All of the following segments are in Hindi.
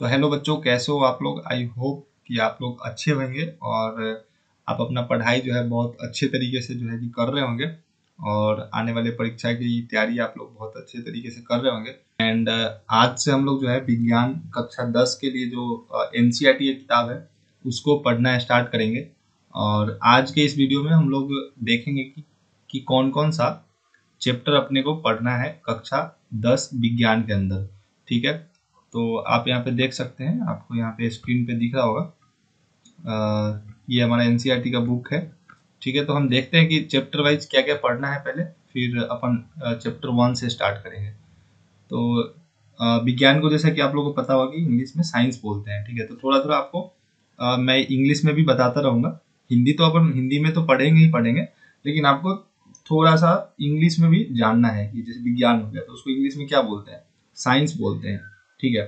तो हेलो बच्चों कैसे हो आप लोग? आई होप कि आप लोग अच्छे होंगे और आप अपना पढ़ाई जो है बहुत अच्छे तरीके से जो है कि कर रहे होंगे और आने वाले परीक्षा की तैयारी आप लोग बहुत अच्छे तरीके से कर रहे होंगे। एंड आज से हम लोग जो है विज्ञान कक्षा दस के लिए जो एन सी की किताब है उसको पढ़ना स्टार्ट करेंगे। और आज के इस वीडियो में हम लोग देखेंगे कि, कि कौन कौन सा चैप्टर अपने को पढ़ना है कक्षा दस विज्ञान के अंदर। ठीक है? तो आप यहाँ पे देख सकते हैं आपको यहाँ पे स्क्रीन पे दिख रहा होगा। आ, ये हमारा एन e का बुक है। ठीक है तो हम देखते हैं कि चैप्टर वाइज क्या क्या पढ़ना है पहले फिर अपन चैप्टर वन से स्टार्ट करेंगे। तो विज्ञान को जैसा कि आप लोगों को पता होगा कि इंग्लिश में साइंस बोलते हैं ठीक है? तो थोड़ा थोड़ा आपको आ, मैं इंग्लिश में भी बताता रहूँगा। हिंदी तो अपन हिंदी में तो पढ़ेंगे ही पढ़ेंगे लेकिन आपको थोड़ा सा इंग्लिश में भी जानना है कि जैसे विज्ञान हो गया तो उसको इंग्लिश में क्या बोलते हैं? साइंस बोलते हैं। ठीक है?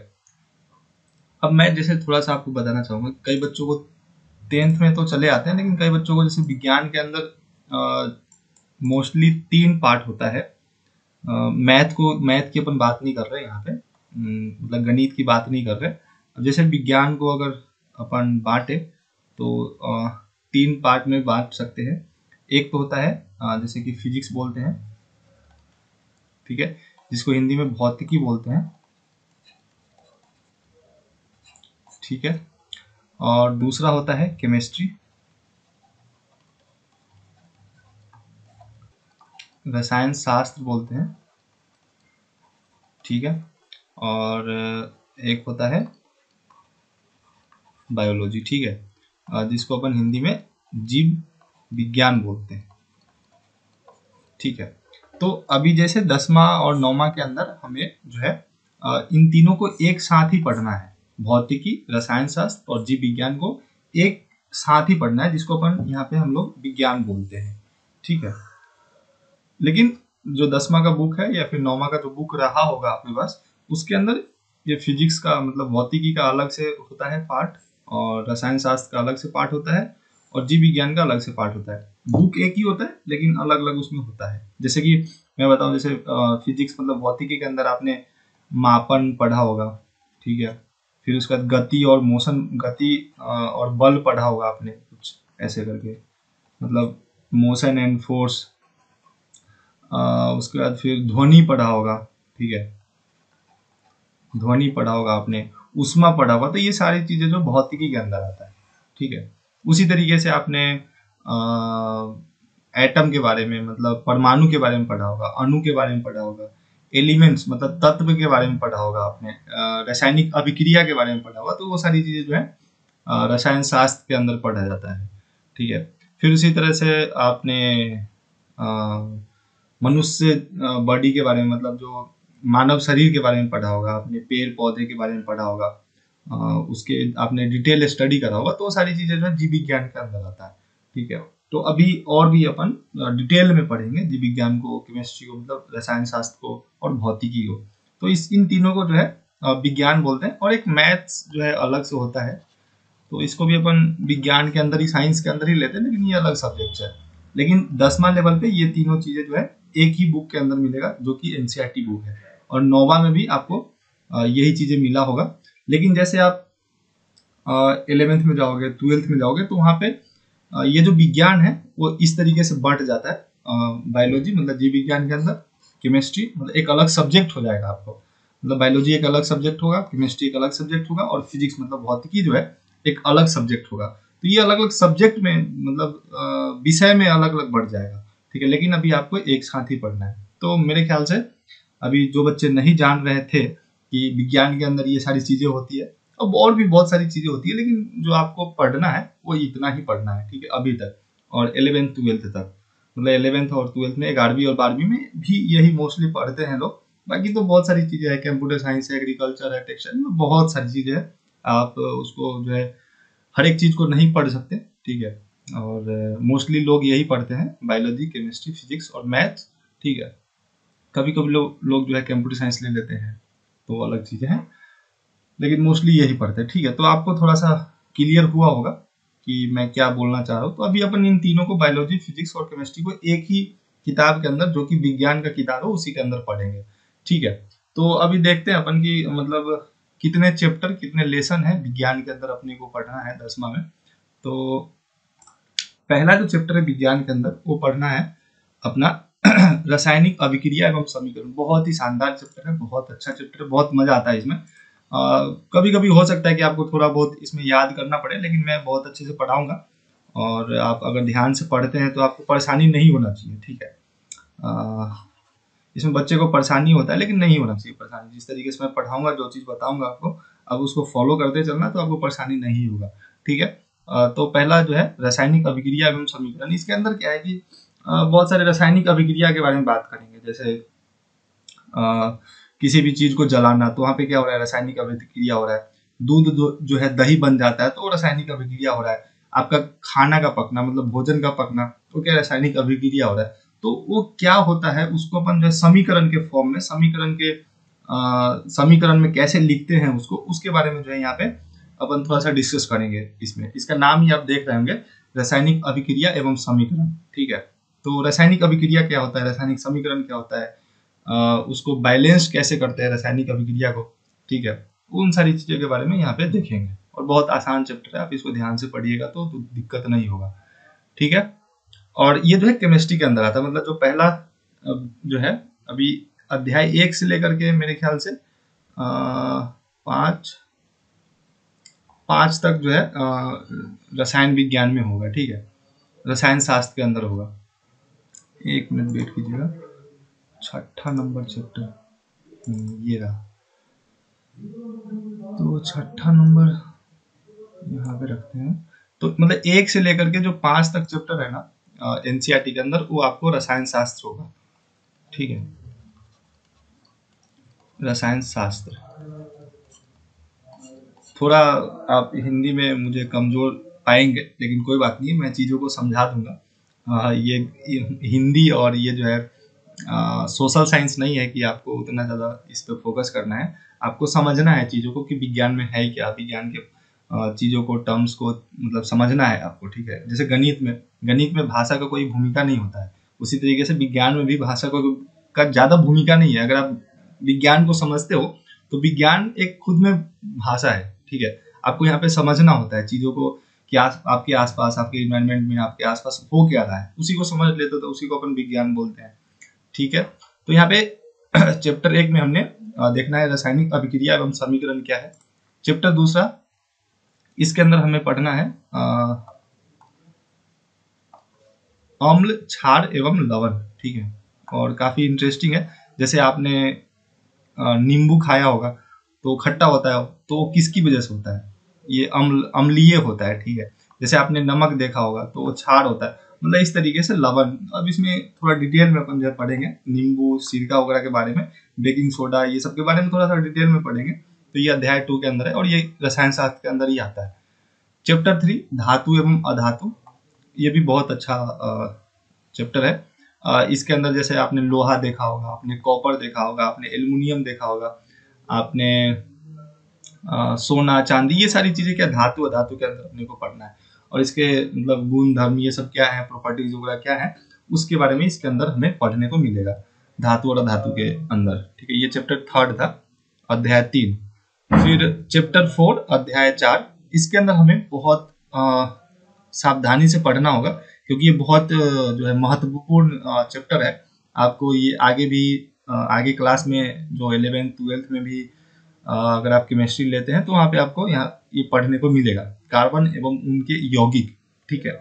अब मैं जैसे थोड़ा सा आपको बताना चाहूँगा कई बच्चों को टेंथ में तो चले आते हैं लेकिन कई बच्चों को जैसे विज्ञान के अंदर मोस्टली तीन पार्ट होता है। मैथ को मैथ की अपन बात नहीं कर रहे यहाँ पे। मतलब गणित की बात नहीं कर रहे। अब जैसे विज्ञान को अगर अपन बांटे तो आ, तीन पार्ट में बांट सकते हैं। एक तो होता है आ, जैसे कि फिजिक्स बोलते हैं ठीक है? जिसको हिंदी में भौतिकी बोलते हैं। ठीक है? और दूसरा होता है केमिस्ट्री रसायन शास्त्र बोलते हैं। ठीक है? और एक होता है बायोलॉजी ठीक है? जिसको अपन हिंदी में जीव विज्ञान बोलते हैं। ठीक है? तो अभी जैसे दसवा और नौवा के अंदर हमें जो है इन तीनों को एक साथ ही पढ़ना है। भौतिकी, रसायन शास्त्र और जीव विज्ञान को एक साथ ही पढ़ना है, जिसको अपन यहाँ पे हम लोग विज्ञान बोलते हैं। ठीक है? लेकिन जो दसवा का बुक है या फिर नौवा का जो बुक रहा होगा आपके पास, उसके अंदर ये फिजिक्स का मतलब भौतिकी का अलग से होता है पार्ट और रसायन शास्त्र का अलग से पार्ट होता है और जीव विज्ञान का अलग से पार्ट होता है। बुक एक ही होता है, लेकिन अलग अलग उसमें होता है। जैसे कि मैं बताऊँ, जैसे फिजिक्स मतलब भौतिकी के अंदर आपने मापन पढ़ा होगा। ठीक है? फिर उसके बाद गति और मोशन, गति और बल पढ़ा होगा आपने कुछ ऐसे करके। मतलब मोशन एंड फोर्स उसके बाद फिर ध्वनि पढ़ा होगा, ठीक है? ध्वनि पढ़ा होगा आपने, उष्मा पढ़ा होगा तो ये सारी चीज़ें जो भौतिकी के अंदर आता है, ठीक है? उसी तरीके से आपने एटम के बारे में मतलब परमाणु के बारे में पढ़ा होगा, अणु के बारे में पढ़ा होगा एलिमेंट्स मतलब तत्व के बारे में पढ़ा होगा आपने रासायनिक अभिक्रिया के बारे में पढ़ा होगा तो वो सारी चीज़ें जो है रसायन शास्त्र के अंदर पढ़ा जाता है, ठीक है? फिर उसी तरह से आपने मनुष्य बॉडी के बारे में मतलब जो मानव शरीर के बारे में पढ़ा होगा, आपने पेड़ पौधे के बारे में पढ़ा होगा उसके आपने डिटेल स्टडी करा होगा तो सारी चीज़ें जो है जीव विज्ञान के अंदर आता है, ठीक है? तो अभी और भी अपन डिटेल में पढ़ेंगे जीव विज्ञान को केमिस्ट्री को मतलब रसायन शास्त्र को और भौतिकी को। तो इस, इन तीनों को जो है विज्ञान बोलते हैं और एक मैथ्स जो है, अलग से होता है। तो इसको भी अपन विज्ञान के अंदर ही साइंस के अंदर ही लेते हैं, लेकिन ये अलग सब्जेक्ट है। लेकिन दसवा लेवल पे ये तीनों चीज़ें जो है, एक ही बुक के अंदर मिलेगा, जो कि एनसीआरटी बुक है। और नोवा में भी आपको यही चीज़ें मिला होगा। लेकिन जैसे आप इलेवेंथ में जाओगे ट्वेल्थ में जाओगे तो वहाँ पे ये जो विज्ञान है, वो इस तरीके से बढ़ जाता है बायोलॉजी मतलब जीव विज्ञान के अंदर केमिस्ट्री मतलब एक अलग सब्जेक्ट हो जाएगा आपको। मतलब बायोलॉजी एक अलग सब्जेक्ट होगा केमिस्ट्री एक अलग सब्जेक्ट होगा, और फिजिक्स मतलब भौतिकी जो है, एक अलग सब्जेक्ट होगा। तो ये अलग अलग सब्जेक्ट में मतलब विषय में अलग अलग बढ़ जाएगा, ठीक है? लेकिन अभी आपको एक साथ ही पढ़ना है। तो मेरे ख्याल से, अभी जो बच्चे नहीं जान रहे थे कि विज्ञान के अंदर ये सारी चीज़ें होती है अब और भी बहुत सारी चीज़ें होती है, लेकिन जो आपको पढ़ना है, वो इतना ही पढ़ना है, ठीक है, अभी तक। और इलेवेंथ ट्वेल्थ तक। मतलब इलेवेंथ और ट्वेल्थ में, ग्यारहवीं और बारहवीं में भी यही मोस्टली पढ़ते हैं लोग। बाकी तो बहुत सारी चीज़ें हैं कंप्यूटर साइंस है एग्रीकल्चर है टेक्सटाइल में बहुत सारी चीज़ें हैं। आप उसको जो है, हर एक चीज़ को नहीं पढ़ सकते, ठीक है। और मोस्टली लोग यही पढ़ते हैं बायोलॉजी केमिस्ट्री फिजिक्स और मैथ्स ठीक है। कभी कभी लोग लोग जो है कंप्यूटर साइंस ले लेते हैं तो अलग चीज़ें हैं। लेकिन मोस्टली यही पढ़ते हैं। ठीक है तो आपको थोड़ा सा क्लियर हुआ होगा कि मैं क्या बोलना चाह रहा हूँ। तो अभी अपन इन तीनों को बायोलॉजी फिजिक्स और केमिस्ट्री को एक ही किताब के अंदर, जो कि विज्ञान का किताब है, उसी के अंदर पढ़ेंगे। ठीक है तो अभी देखते हैं अपन की मतलब कितने चैप्टर कितने लेसन है विज्ञान के अंदर अपने को पढ़ना है दसवा में। तो पहला जो चैप्टर है विज्ञान के अंदर, वो पढ़ना है अपना रासायनिक अभिक्रिया एवं समीकरण। बहुत ही शानदार चैप्टर है, बहुत अच्छा चैप्टर है, बहुत मज़ा आता है इसमें। कभी कभी हो सकता है कि आपको थोड़ा बहुत इसमें याद करना पड़े लेकिन मैं बहुत अच्छे से पढ़ाऊँगा। और आप अगर ध्यान से पढ़ते हैं तो आपको परेशानी नहीं होना चाहिए ठीक है? आ, इसमें बच्चे को परेशानी होता है लेकिन नहीं होना चाहिए परेशानी। जिस तरीके से मैं पढ़ाऊँगा जो चीज़ बताऊँगा आपको अब उसको फॉलो करते चलना तो आपको परेशानी नहीं होगा ठीक है? तो पहला जो है रासायनिक अभिक्रिया एवं समीकरण। इसके अंदर क्या है कि बहुत सारे रासायनिक अभिक्रिया के बारे में बात करेंगे जैसे आ, किसी भी चीज़ को जलाना तो वहाँ पे क्या हो रहा है? रासायनिक अभिक्रिया हो रहा है। दूध जो है दही बन जाता है तो रासायनिक अभिक्रिया हो रहा है। आपका खाना का पकना मतलब भोजन का पकना तो क्या रासायनिक अभिक्रिया हो रहा है? तो वो क्या होता है, उसको अपन जो है समीकरण के फॉर्म में, समीकरण के समीकरण में कैसे लिखते हैं उसको, उसके बारे में जो है यहाँ पे अपन थोड़ा सा डिस्कस करेंगे इसमें। इसका नाम ही आप देख रहे होंगे, रासायनिक अभिक्रिया एवं समीकरण, ठीक है? तो रासायनिक अभिक्रिया क्या होता है? रासायनिक समीकरण क्या होता है? उसको बैलेंस कैसे करते हैं रासायनिक अभिक्रिया को? ठीक है? उन सारी चीज़ों के बारे में यहाँ पे देखेंगे। और बहुत आसान चैप्टर है आप इसको ध्यान से पढ़िएगा तो, तो दिक्कत नहीं होगा। ठीक है? और ये जो है केमिस्ट्री के अंदर आता है मतलब जो पहला जो है अभी अध्याय एक से लेकर के मेरे ख्याल से पाँच पाँच तक जो है रसायन विज्ञान में होगा। ठीक है? रसायन शास्त्र के अंदर होगा। एक मिनट वेट कीजिएगा। छठा नंबर चैप्टर हम्म, ये रहा। तो छठा नंबर यहाँ पे रखते हैं। तो मतलब एक से लेकर के जो पाँच तक चैप्टर है ना एनसीआरटी के अंदर वो आपको रसायन शास्त्र होगा। ठीक है? रसायन शास्त्र। थोड़ा आप हिंदी में मुझे कमज़ोर पाएँगे लेकिन कोई बात नहीं मैं चीज़ों को समझा दूँगा। आ, ये हिंदी और ये जो है सोशल साइंस नहीं है कि आपको उतना ज़्यादा इस पर फोकस करना है। आपको समझना है चीज़ों को कि विज्ञान में है क्या? विज्ञान के चीज़ों को टर्म्स को मतलब समझना है आपको ठीक है? जैसे गणित में गणित में भाषा का कोई भूमिका नहीं होता है। उसी तरीके से विज्ञान में भी भाषा को का ज़्यादा भूमिका नहीं है। अगर आप विज्ञान को समझते हो तो विज्ञान एक खुद में भाषा है ठीक है? आपको यहाँ पे समझना होता है चीज़ों को कि आस, आपके आसपास आपके इन्वायरमेंट में आपके आसपास हो क्या रहा है। उसी को समझ लेते तो उसी को अपन विज्ञान बोलते हैं। ठीक है? तो यहाँ पे चैप्टर एक में हमने देखना है रासायनिक अभिक्रिया एवं समीकरण क्या है। चैप्टर दूसरा, इसके अंदर हमें पढ़ना है अम्ल, क्षार एवं लवण, ठीक है? और काफ़ी इंटरेस्टिंग है। जैसे आपने नींबू खाया होगा तो खट्टा होता है तो किसकी वजह से होता है? ये अम्ल, अम्लीय होता है, ठीक है? जैसे आपने नमक देखा होगा तो वो क्षार होता है। मतलब इस तरीके से लवन अब इसमें थोड़ा डिटेल में अपन जो पढ़ेंगे, नींबू, सिरका वगैरह के बारे में बेकिंग सोडा ये सब के बारे में थोड़ा सा डिटेल में पढ़ेंगे। तो ये अध्याय टू के अंदर है और ये रसायन शास्त्र के अंदर ही आता है। चैप्टर थ्री धातु एवं अधातु, ये भी बहुत अच्छा चैप्टर है। इसके अंदर जैसे आपने लोहा देखा होगा, आपने कॉपर देखा होगा, आपने एल्यूमिनियम देखा होगा, आपने सोना, चांदी, ये सारी चीज़ें क्या धातु, अधातु के अंदर अपने को पढ़ना है। और इसके मतलब गुण, धर्म, ये सब क्या है प्रॉपर्टीज़ वगैरह क्या है, उसके बारे में इसके अंदर हमें पढ़ने को मिलेगा। धातु और धातु के अंदर, ठीक है? ये चैप्टर थर्ड था, अध्याय तीन। फिर चैप्टर फोर अध्याय चार, इसके अंदर हमें बहुत सावधानी से पढ़ना होगा, क्योंकि ये बहुत जो है महत्वपूर्ण चैप्टर है। आपको ये आगे भी आगे क्लास में जो इलेवेंथ ट्वेल्थ में भी अगर आप केमिस्ट्री लेते हैं तो वहाँ पे आपको यहाँ ये पढ़ने को मिलेगा। कार्बन एवं उनके यौगिक, ठीक है?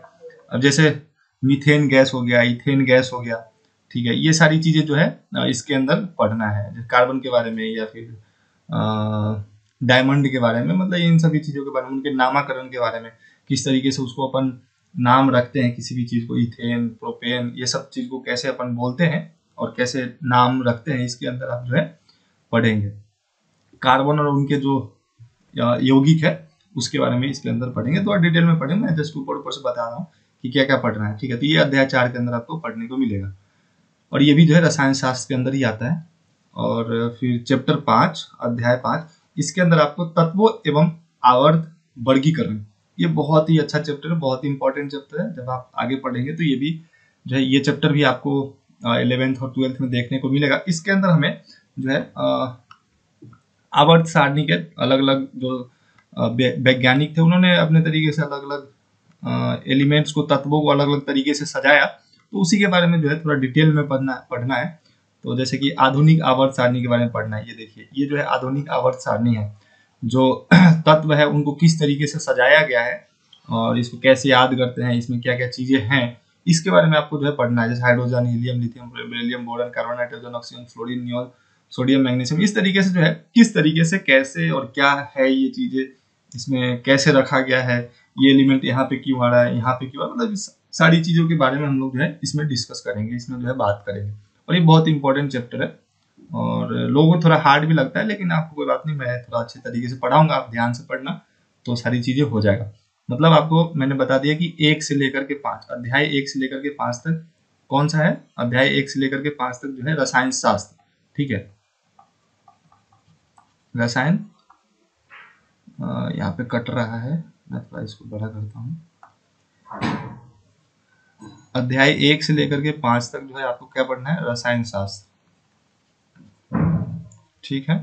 अब जैसे मीथेन गैस हो गया, इथेन गैस हो गया, ठीक है? ये सारी चीज़ें जो है इसके अंदर पढ़ना है। कार्बन के बारे में या फिर डायमंड के बारे में मतलब इन सभी चीज़ों के बारे में, उनके नामाकरण के बारे में, किस तरीके से उसको अपन नाम रखते हैं किसी भी चीज़ को, इथेन, प्रोपेन, ये सब चीज़ को कैसे अपन बोलते हैं और कैसे नाम रखते हैं, इसके अंदर आप जो है, पढ़ेंगे। कार्बन और उनके जो यौगिक है, उसके बारे में इसके अंदर पढ़ेंगे तो डिटेल में पढ़ेंगे, मैं जस्ट ऊपर ऊपर से बता रहा हूँ कि क्या क्या पढ़ना है, ठीक है? तो ये अध्याय चार के अंदर आपको पढ़ने को मिलेगा। और ये भी जो है रसायन शास्त्र के अंदर ही आता है। और फिर चैप्टर पाँच, अध्याय पाँच, इसके अंदर आपको तत्वों एवं आवर्त वर्गीकरण, ये बहुत ही अच्छा चैप्टर है, बहुत ही इंपॉर्टेंट चैप्टर है। जब आप आगे पढ़ेंगे तो ये भी जो है, ये चैप्टर भी आपको इलेवेंथ और ट्वेल्थ में देखने को मिलेगा। इसके अंदर हमें जो है आवर्त सारणी के अलग अलग जो वैज्ञानिक थे, उन्होंने अपने तरीके से अलग अलग एलिमेंट्स को, तत्वों को अलग अलग तरीके से सजाया। तो उसी के बारे में जो है थोड़ा डिटेल में पढ़ना पढ़ना है। तो जैसे कि आधुनिक आवर्त सारणी के बारे में पढ़ना है, ये देखिए, ये जो है आधुनिक आवर्त सारणी है, जो तत्व है, उनको किस तरीके से सजाया गया है, और इसको कैसे याद करते हैं, इसमें क्या क्या चीज़ें हैं, इसके बारे में आपको जो है पढ़ना है। जैसे hydrogen, helium, lithium boron, carbon, nitrogen, oxygen, fluorine neon sodium, magnesium, इस तरीके से जो है, किस तरीके से, कैसे और क्या है ये चीज़ें इसमें, कैसे रखा गया है, ये एलिमेंट यहाँ पे क्यों आ रहा है, यहाँ पे क्यों आ रहा है मतलब सारी चीज़ों के बारे में हम लोग जो है इसमें डिस्कस करेंगे, इसमें जो है बात करेंगे। और ये बहुत इंपॉर्टेंट चैप्टर है और लोगों को थोड़ा हार्ड भी लगता है, लेकिन आपको कोई बात नहीं, मैं थोड़ा अच्छे तरीके से पढ़ाऊँगा, आप ध्यान से पढ़ना तो सारी चीज़ें हो जाएगा। मतलब आपको मैंने बता दिया कि एक से लेकर के पाँच, अध्याय एक से लेकर के पाँच तक कौन सा है? अध्याय एक से लेकर के पाँच तक जो है रसायन शास्त्र, ठीक है? रसायन। यहाँ पे कट रहा है। मैं थोड़ा इसको बड़ा करता हूँ। अध्याय एक से लेकर के पाँच तक जो है आपको क्या पढ़ना है? रसायन शास्त्र। ठीक है?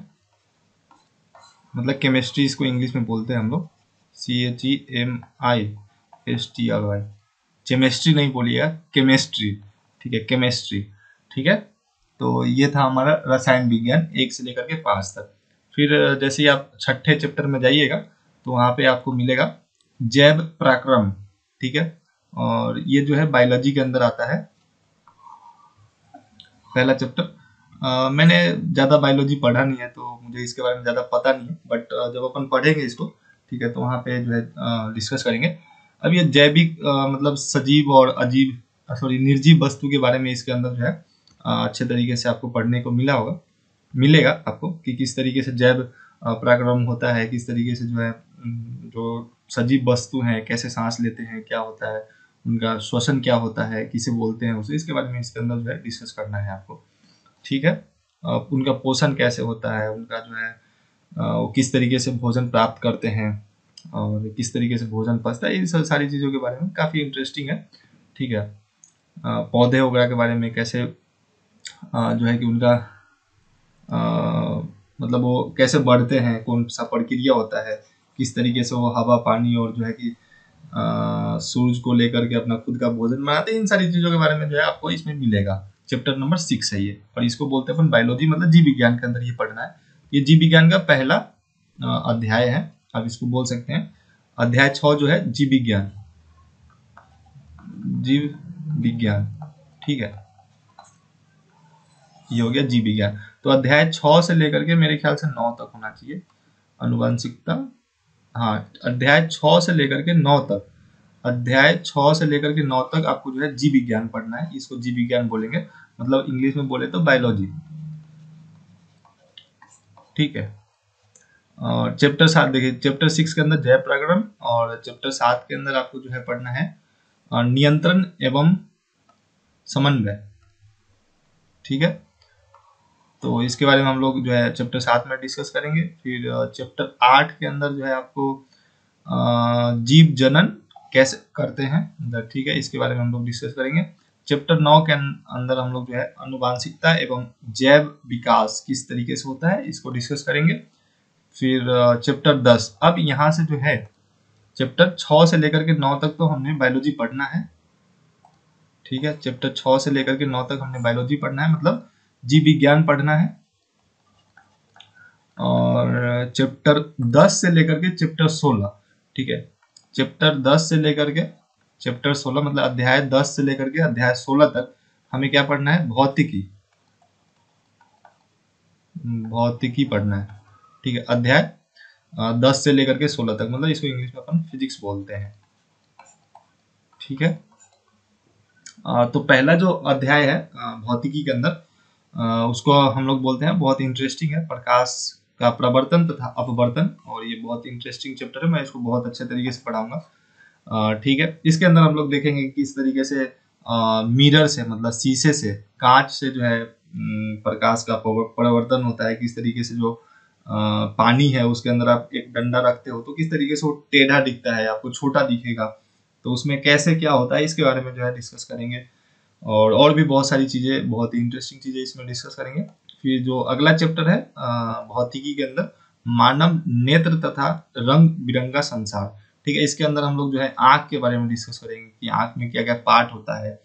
मतलब केमिस्ट्री इसको इंग्लिश में बोलते हैं हम लोग। C H E M I S T R Y chemistry नहीं बोलिएगा केमिस्ट्री ठीक है? केमिस्ट्री ठीक है? तो ये था हमारा रसायन विज्ञान एक से लेकर के पाँच तक। फिर जैसे ही आप छठे चैप्टर में जाइएगा तो वहाँ पे आपको मिलेगा जैव पराक्रम, ठीक है? और ये जो है बायोलॉजी के अंदर आता है, पहला चैप्टर मैंने ज़्यादा बायोलॉजी पढ़ा नहीं है तो मुझे इसके बारे में ज़्यादा पता नहीं है बट जब अपन पढ़ेंगे इसको, ठीक है तो वहाँ पे जो है डिस्कस करेंगे। अब ये जैविक मतलब सजीव और अजीब सॉरी निर्जीव वस्तु के बारे में इसके अंदर जो है अच्छे तरीके से आपको पढ़ने को मिला होगा। मिलेगा आपको कि किस तरीके से जैव पराक्रम होता है, किस तरीके से जो है जो सजीव वस्तु हैं, कैसे सांस लेते हैं, क्या होता है, उनका श्वसन क्या होता है, किसे बोलते हैं उसे, इसके बारे में इसके अंदर जो है डिस्कस करना है आपको। ठीक है? उनका पोषण कैसे होता है, उनका जो है वो किस तरीके से भोजन प्राप्त करते हैं, और किस तरीके से भोजन पचता है इन सारी चीज़ों के बारे में काफ़ी इंटरेस्टिंग है। ठीक है? पौधे वगैरह के बारे में कैसे जो है कि उनका मतलब वो कैसे बढ़ते हैं, कौन सा प्रक्रिया होता है, किस तरीके से वो हवा, पानी और जो है कि सूरज को लेकर के अपना खुद का भोजन बनाते हैं, इन सारी चीज़ों के बारे में जो है आपको इसमें मिलेगा। चैप्टर नंबर सिक्स है ये। और इसको बोलते हैं अपन बायोलॉजी मतलब जीव विज्ञान के अंदर ये पढ़ना है। ये जीव विज्ञान का पहला अध्याय है। आप इसको बोल सकते हैं। अध्याय छ जो है, जीव विज्ञान। जीव विज्ञान। ठीक है? ये हो गया जीव विज्ञान। तो अध्याय छ से लेकर के मेरे ख्याल से नौ तक होना चाहिए। अनुवांशिकता हाँ अध्याय छ से लेकर के नौ तक। अध्याय छ से लेकर के नौ तक आपको जो है जीव विज्ञान पढ़ना है। इसको जीव विज्ञान बोलेंगे। मतलब इंग्लिश में बोले तो बायोलॉजी। ठीक है। और चैप्टर सात, देखिए चैप्टर सिक्स के अंदर जय प्रकरण और चैप्टर सात के अंदर आपको जो है पढ़ना है नियंत्रण एवं समन्वय। ठीक है? तो इसके बारे में हम लोग जो है चैप्टर सात में डिस्कस करेंगे। फिर चैप्टर आठ के अंदर जो है आपको जीव जनन कैसे करते हैं ठीक है, इसके बारे में हम लोग डिस्कस करेंगे। चैप्टर नौ के अंदर हम लोग जो है अनुवांशिकता एवं जैव विकास किस तरीके से होता है, इसको डिस्कस करेंगे। फिर चैप्टर दस। अब यहाँ से जो है चैप्टर छ से लेकर के नौ तक तो हमने बायोलॉजी पढ़ना है। ठीक है चैप्टर छ से लेकर के नौ तक हमने बायोलॉजी पढ़ना है मतलब जीव विज्ञान पढ़ना है। और चैप्टर 10 से लेकर के चैप्टर 16 ठीक है? चैप्टर 10 से लेकर के चैप्टर 16 मतलब अध्याय 10 से लेकर के अध्याय 16 तक हमें क्या पढ़ना है? भौतिकी। भौतिकी पढ़ना है ठीक है? अध्याय दस से लेकर के सोलह तक मतलब इसको इंग्लिश में अपन फिजिक्स बोलते हैं ठीक है? आ, तो पहला जो अध्याय है भौतिकी के अंदर उसको हम लोग बोलते हैं बहुत इंटरेस्टिंग है, प्रकाश का प्रवर्तन तथा अपवर्तन, और ये बहुत इंटरेस्टिंग चैप्टर है, मैं इसको बहुत अच्छे तरीके से पढ़ाऊँगा। ठीक है, इसके अंदर हम लोग देखेंगे कि किस तरीके से मिरर से मतलब शीशे से, कांच से जो है प्रकाश का परिवर्तन होता है, किस तरीके से जो पानी है, उसके अंदर आप एक डंडा रखते हो तो किस तरीके से वो टेढ़ा दिखता है, आपको छोटा दिखेगा। तो उसमें कैसे क्या होता है, इसके बारे में जो है डिस्कस करेंगे। और और भी बहुत सारी चीज़ें, बहुत ही इंटरेस्टिंग चीज़ें इसमें डिस्कस करेंगे। फिर जो अगला चैप्टर है भौतिकी के अंदर, मानव नेत्र तथा रंग बिरंगा संसार। ठीक है, इसके अंदर हम लोग जो है आँख के बारे में डिस्कस करेंगे कि आँख में क्या क्या पार्ट होता है।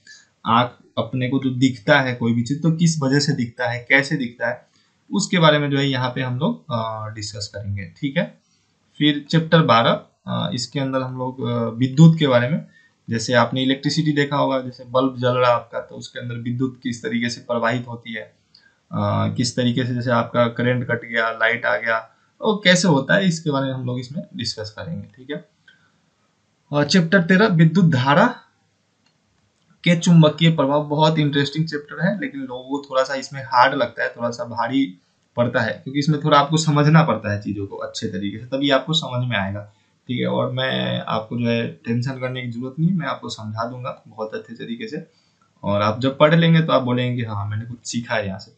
आँख अपने को जो दिखता है कोई भी चीज़ तो किस वजह से दिखता है, कैसे दिखता है, उसके बारे में जो है यहाँ पे हम लोग डिस्कस करेंगे। ठीक है? फिर चैप्टर बारह इसके अंदर हम लोग विद्युत के बारे में जैसे आपने इलेक्ट्रिसिटी देखा होगा जैसे बल्ब जल रहा है आपका तो उसके अंदर विद्युत किस तरीके से प्रवाहित होती है आ, किस तरीके से जैसे आपका करंट कट गया लाइट आ गया और कैसे होता है इसके बारे में हम लोग इसमें डिस्कस करेंगे ठीक है? और चैप्टर तेरह विद्युत धारा के चुंबकीय प्रभाव बहुत इंटरेस्टिंग चैप्टर है लेकिन लोगों को थोड़ा सा इसमें हार्ड लगता है थोड़ा सा भारी पड़ता है क्योंकि इसमें थोड़ा आपको समझना पड़ता है चीज़ों को अच्छे तरीके से तभी आपको समझ में आएगा। ठीक है और मैं आपको जो है टेंशन करने की ज़रूरत नहीं मैं आपको समझा दूँगा बहुत अच्छे तरीके से। और आप जब पढ़ लेंगे तो आप बोलेंगे कि हाँ मैंने कुछ सीखा है यहाँ से।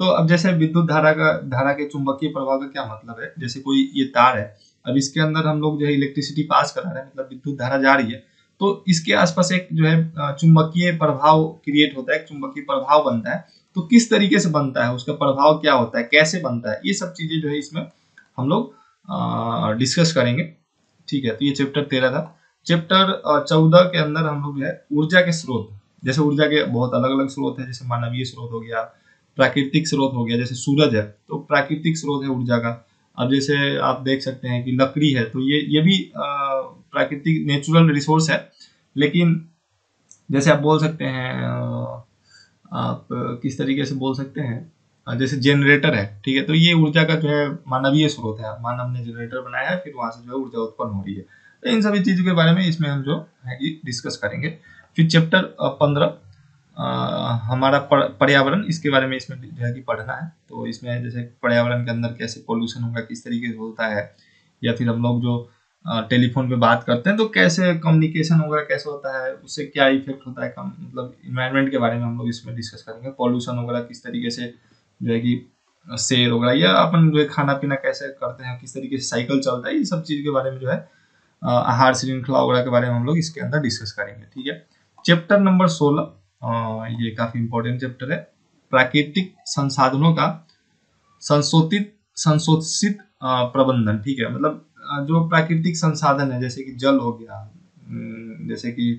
तो अब जैसे विद्युत धारा का, धारा के चुंबकीय प्रभाव का क्या मतलब है? जैसे कोई ये तार है, अब इसके अंदर हम लोग जो है इलेक्ट्रिसिटी पास करा रहे हैं मतलब विद्युत धारा जा रही है। तो इसके आसपास एक जो है चुंबकीय प्रभाव क्रिएट होता है चुंबकीय प्रभाव बनता है। तो किस तरीके से बनता है, उसका प्रभाव क्या होता है, कैसे बनता है, ये सब चीज़ें जो है इसमें हम लोग डिस्कस करेंगे। ठीक है तो ये चैप्टर तेरह था। चैप्टर चौदह के अंदर हम लोग जो है, ऊर्जा के स्रोत। जैसे ऊर्जा के बहुत अलग अलग स्रोत है, जैसे मानवीय स्रोत हो गया, प्राकृतिक स्रोत हो गया, जैसे सूरज है तो प्राकृतिक स्रोत है ऊर्जा का। अब जैसे आप देख सकते हैं कि लकड़ी है तो ये ये भी प्राकृतिक नेचुरल रिसोर्स है। लेकिन जैसे आप बोल सकते हैं आप किस तरीके से बोल सकते हैं जैसे जनरेटर है, ठीक है? तो ये ऊर्जा का जो है मानवीय स्रोत है। मानव ने जनरेटर बनाया है फिर वहाँ से जो है ऊर्जा उत्पन्न हो रही है। तो इन सभी चीज़ों के बारे में इसमें हम जो है कि डिस्कस करेंगे। फिर चैप्टर पंद्रह हमारा पर्यावरण, इसके बारे में इसमें जो है कि पढ़ना है। तो इसमें जैसे पर्यावरण के अंदर कैसे पोल्यूशन होगा, किस तरीके से होता है, या फिर हम लोग जो टेलीफोन पे बात करते हैं तो कैसे कम्युनिकेशन वगैरह कैसे होता है, उससे क्या इफ़ेक्ट होता है, कम मतलब इन्वायरमेंट के बारे में हम लोग इसमें डिस्कस करेंगे। पॉल्यूशन वगैरह किस तरीके से जो है कि शेर वगैरह या अपन जो है खाना पीना कैसे करते हैं, किस तरीके से साइकिल चलता है, ये सब चीज़ के बारे में जो है आहार श्रृंखला वगैरह के बारे में हम लोग इसके अंदर डिस्कस करेंगे, ठीक है? चैप्टर नंबर सोलह ये काफ़ी इंपॉर्टेंट चैप्टर है। प्राकृतिक संसाधनों का संशोधित संशोधित प्रबंधन, ठीक है? मतलब जो प्राकृतिक संसाधन है, जैसे कि जल हो गया जैसे कि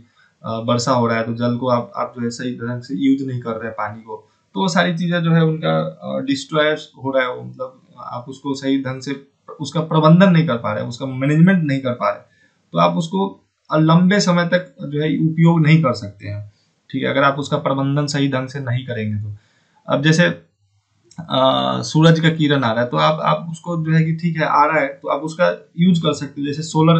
वर्षा हो रहा है तो जल को आप आप जो है सही ढंग से यूज़ नहीं कर रहे हैं पानी को तो वो सारी चीज़ें जो है उनका डिस्ट्रॉय हो रहा है मतलब आप उसको सही ढंग से उसका प्रबंधन नहीं कर पा रहे उसका मैनेजमेंट नहीं कर पा रहे तो आप उसको लंबे समय तक जो है उपयोग नहीं कर सकते हैं। ठीक है अगर आप उसका प्रबंधन सही ढंग से नहीं करेंगे तो। अब जैसे आ, सूरज का किरण आ रहा है तो आप आप उसको जो है कि ठीक है आ रहा है तो आप उसका यूज़ कर सकते हो जैसे सोलर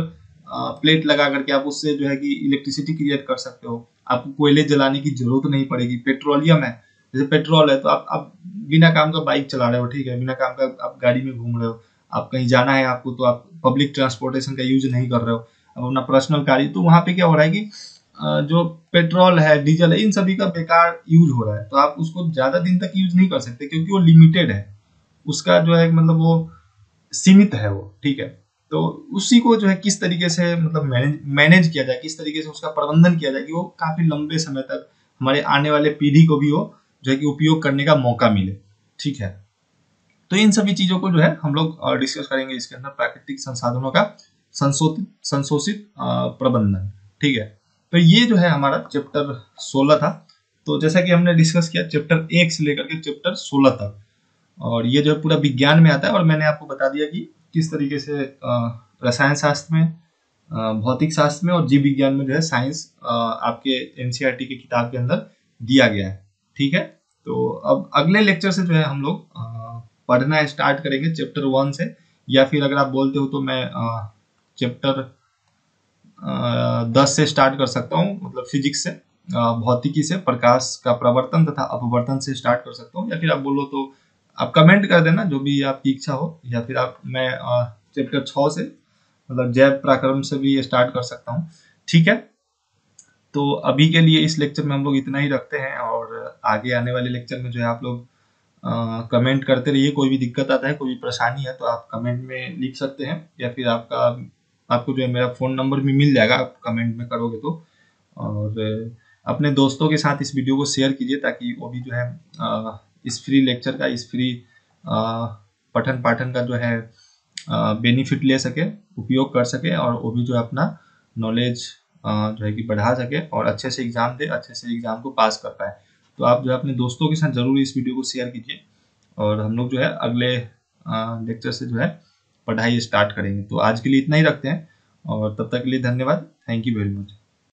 प्लेट लगा करके आप उससे जो है कि इलेक्ट्रिसिटी क्रिएट कर सकते हो। आपको कोयले जलाने की ज़रूरत नहीं पड़ेगी पेट्रोलियम है जैसे पेट्रोल है तो आप आप बिना काम का बाइक चला रहे हो, ठीक है? बिना काम का आप गाड़ी में घूम रहे हो, आप कहीं जाना है आपको तो आप पब्लिक ट्रांसपोर्टेशन का यूज़ नहीं कर रहे हो। अब अपना पर्सनल गाड़ी तो वहाँ पे क्या हो रहा है कि जो पेट्रोल है, डीजल है, इन सभी का बेकार यूज़ हो रहा है। तो आप उसको ज़्यादा दिन तक यूज़ नहीं कर सकते, क्योंकि वो लिमिटेड है। उसका जो है मतलब वो सीमित है वो, ठीक है? तो उसी को जो है, किस तरीके से मतलब मैनेज मैनेज किया जाए, किस तरीके से उसका प्रबंधन किया जाए कि वो काफ़ी लंबे समय तक हमारे आने वाले पीढ़ी को भी वो जो है कि उपयोग करने का मौका मिले। ठीक है? तो इन सभी चीज़ों को जो है हम लोग डिस्कस करेंगे इसके अंदर प्राकृतिक संसाधनों का संशोधित संशोषित प्रबंधन। ठीक है? तो ये जो है हमारा चैप्टर 16 था। तो जैसा कि हमने डिस्कस किया चैप्टर एक से लेकर के चैप्टर 16 तक। और ये जो है पूरा विज्ञान में आता है और मैंने आपको बता दिया कि किस तरीके से रसायन शास्त्र में भौतिक शास्त्र में और जीव विज्ञान में जो है साइंस आपके एनसीईआरटी की किताब के अंदर दिया गया है। ठीक है? तो अब अगले लेक्चर से जो है हम लोग पढ़ना स्टार्ट करेंगे चैप्टर वन से। या फिर अगर आप बोलते हो तो मैं चैप्टर दस से स्टार्ट कर सकता हूँ मतलब फिजिक्स से भौतिकी से, प्रकाश का प्रवर्तन तथा अपवर्तन से स्टार्ट कर सकता हूँ। या फिर आप बोलो तो आप कमेंट कर देना, जो भी आपकी इच्छा हो। या फिर आप, मैं चैप्टर छ से मतलब जैव प्राक्रम से भी स्टार्ट कर सकता हूँ। ठीक है? तो अभी के लिए इस लेक्चर में हम लोग इतना ही रखते हैं और आगे आने वाले लेक्चर में जो है आप लोग कमेंट करते रहिए। कोई भी दिक्कत आता है, कोई भी परेशानी है तो आप कमेंट में लिख सकते हैं या फिर आपका, आपको जो है मेरा फ़ोन नंबर भी मिल जाएगा आप कमेंट में करोगे तो। और अपने दोस्तों के साथ इस वीडियो को शेयर कीजिए ताकि वो भी जो है इस फ्री लेक्चर का, इस फ्री पठन पाठन का जो है बेनिफिट ले सके, उपयोग कर सके और वो भी जो है अपना नॉलेज जो है कि बढ़ा सके और अच्छे से एग्ज़ाम दे, अच्छे से एग्ज़ाम को पास कर पाए। तो आप जो है अपने दोस्तों के साथ ज़रूर इस वीडियो को शेयर कीजिए और हम लोग जो है अगले लेक्चर से जो है पढ़ाई स्टार्ट करेंगे। तो आज के लिए इतना ही रखते हैं और तब तक के लिए धन्यवाद। Thank you very much